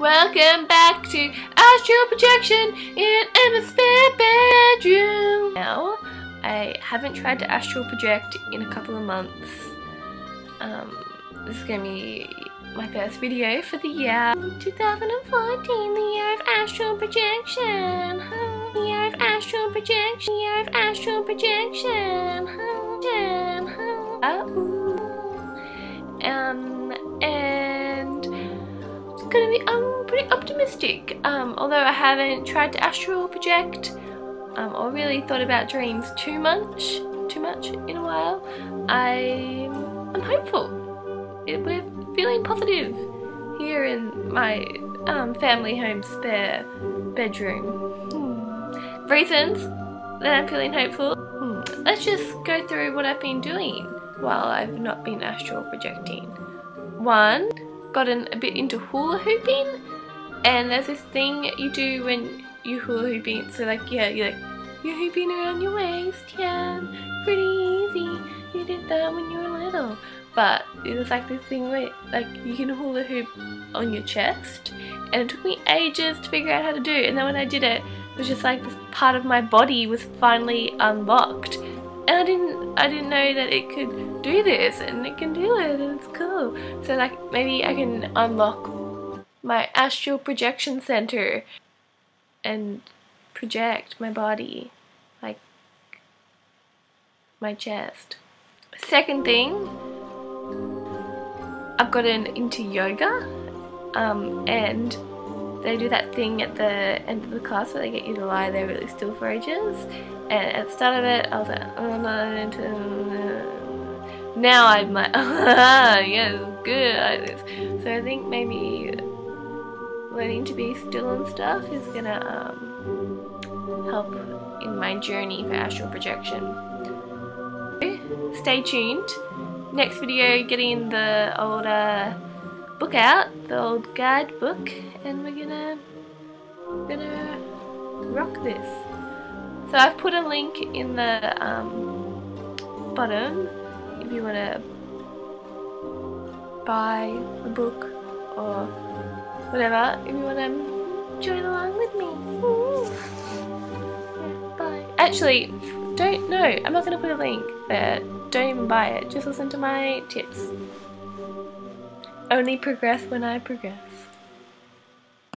Welcome back to Astral Projection in Emma's spare bedroom. Now, I haven't tried to astral project in a couple of months. Um, this is going to be my first video for the year 2014, the year of astral projection. The year of astral projection. The year of astral projection. Um, and it's gonna be. I'm pretty optimistic. Um, although I haven't tried to astral project um, or really thought about dreams too much, too much in a while. I, I'm hopeful. It, we're feeling positive here in my um, family home spare bedroom. Hmm. Reasons that I'm feeling hopeful. Hmm. Let's just go through what I've been doing while I've not been astral projecting. One, gotten a bit into hula hooping and there's this thing you do when you hula hooping so like yeah you're like you're hooping around your waist yeah pretty easy you did that when you were little. But it was like this thing where like you can hula hoop on your chest and it took me ages to figure out how to do and then when I did it it was just like this part of my body was finally unlocked and I didn't I didn't know that it could do this and it can do it and it's cool. So like maybe I can unlock my astral projection center and project my body like my chest. Second thing I've gotten into yoga um, and they do that thing at the end of the class where they get you to lie there really still for ages. And at the start of it I was like oh, into now I'm like ah yes good. So I think maybe learning to be still and stuff is gonna um, help in my journey for astral projection. Stay tuned. Next video getting the older book out, the old guidebook, and we're gonna gonna rock this. So I've put a link in the um, bottom if you wanna buy the book or whatever. If you wanna join along with me. Actually, don't know. I'm not gonna put a link there. Don't even buy it. Just listen to my tips. Only progress when I progress.